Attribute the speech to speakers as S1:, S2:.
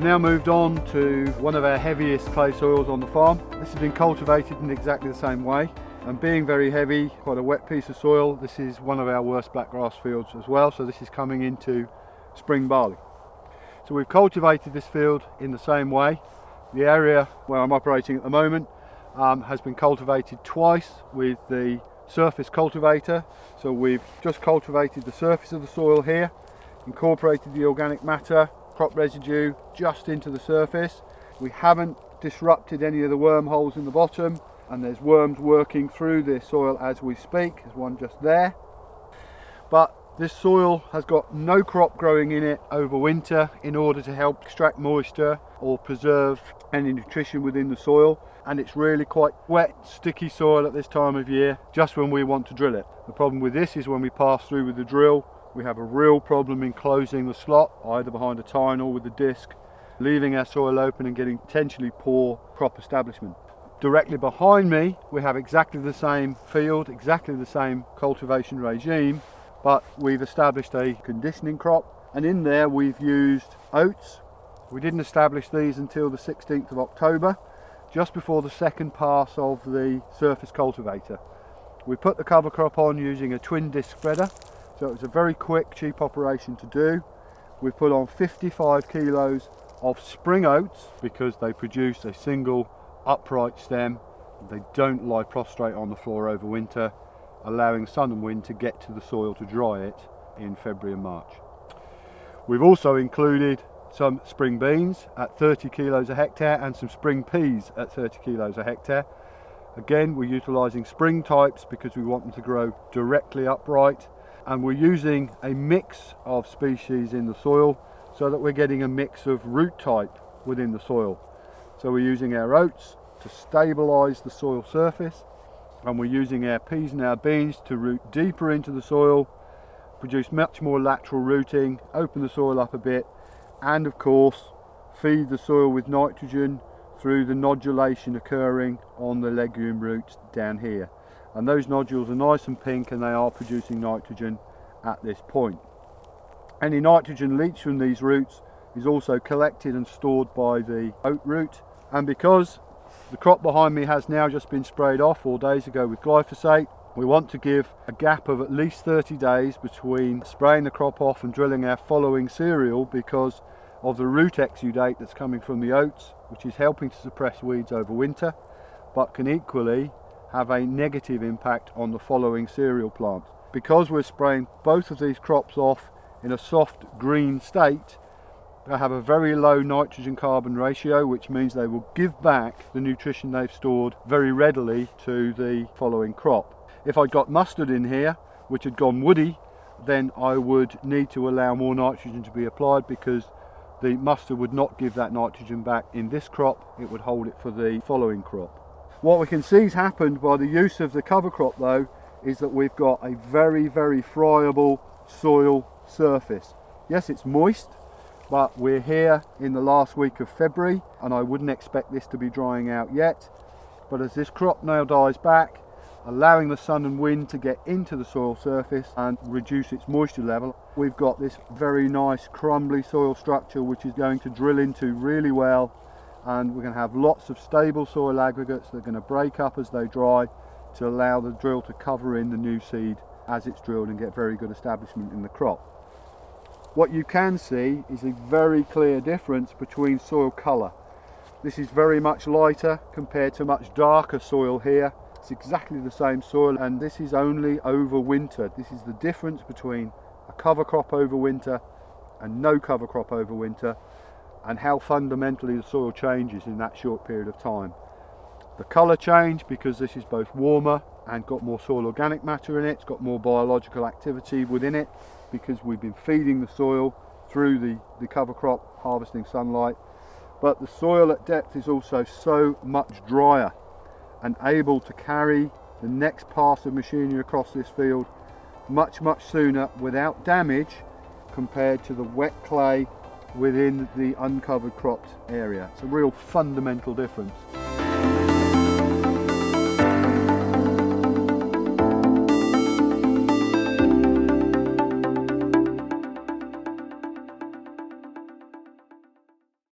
S1: now moved on to one of our heaviest clay soils on the farm. This has been cultivated in exactly the same way and being very heavy, quite a wet piece of soil, this is one of our worst blackgrass fields as well, so this is coming into spring barley. So we've cultivated this field in the same way. The area where I'm operating at the moment um, has been cultivated twice with the surface cultivator. So we've just cultivated the surface of the soil here, incorporated the organic matter, crop residue just into the surface. We haven't disrupted any of the wormholes in the bottom and there's worms working through the soil as we speak. There's one just there. But this soil has got no crop growing in it over winter in order to help extract moisture or preserve any nutrition within the soil and it's really quite wet sticky soil at this time of year just when we want to drill it. The problem with this is when we pass through with the drill we have a real problem in closing the slot either behind a tine or with the disc leaving our soil open and getting potentially poor crop establishment. Directly behind me, we have exactly the same field, exactly the same cultivation regime, but we've established a conditioning crop. And in there, we've used oats. We didn't establish these until the 16th of October, just before the second pass of the surface cultivator. We put the cover crop on using a twin disc spreader, so it was a very quick, cheap operation to do. We put on 55 kilos of spring oats because they produce a single upright stem. They don't lie prostrate on the floor over winter, allowing sun and wind to get to the soil to dry it in February and March. We've also included some spring beans at 30 kilos a hectare and some spring peas at 30 kilos a hectare. Again, we're utilising spring types because we want them to grow directly upright and we're using a mix of species in the soil so that we're getting a mix of root type within the soil. So we're using our oats to stabilise the soil surface and we're using our peas and our beans to root deeper into the soil, produce much more lateral rooting, open the soil up a bit and of course feed the soil with nitrogen through the nodulation occurring on the legume roots down here. And those nodules are nice and pink and they are producing nitrogen at this point. Any nitrogen leached from these roots is also collected and stored by the oat root and because the crop behind me has now just been sprayed off four days ago with glyphosate we want to give a gap of at least 30 days between spraying the crop off and drilling our following cereal because of the root exudate that's coming from the oats which is helping to suppress weeds over winter but can equally have a negative impact on the following cereal plants. Because we're spraying both of these crops off in a soft green state they have a very low nitrogen carbon ratio which means they will give back the nutrition they've stored very readily to the following crop. If I'd got mustard in here which had gone woody then I would need to allow more nitrogen to be applied because the mustard would not give that nitrogen back in this crop, it would hold it for the following crop. What we can see has happened by the use of the cover crop though is that we've got a very very friable soil surface. Yes it's moist but we're here in the last week of February and I wouldn't expect this to be drying out yet but as this crop now dies back allowing the sun and wind to get into the soil surface and reduce its moisture level we've got this very nice crumbly soil structure which is going to drill into really well and we're going to have lots of stable soil aggregates that are going to break up as they dry to allow the drill to cover in the new seed as it's drilled and get very good establishment in the crop. What you can see is a very clear difference between soil colour. This is very much lighter compared to much darker soil here. It's exactly the same soil and this is only over winter. This is the difference between a cover crop over winter and no cover crop over winter and how fundamentally the soil changes in that short period of time. The colour change because this is both warmer and got more soil organic matter in it, it's got more biological activity within it because we've been feeding the soil through the, the cover crop, harvesting sunlight. But the soil at depth is also so much drier and able to carry the next pass of machinery across this field much, much sooner without damage compared to the wet clay within the uncovered cropped area. It's a real fundamental difference.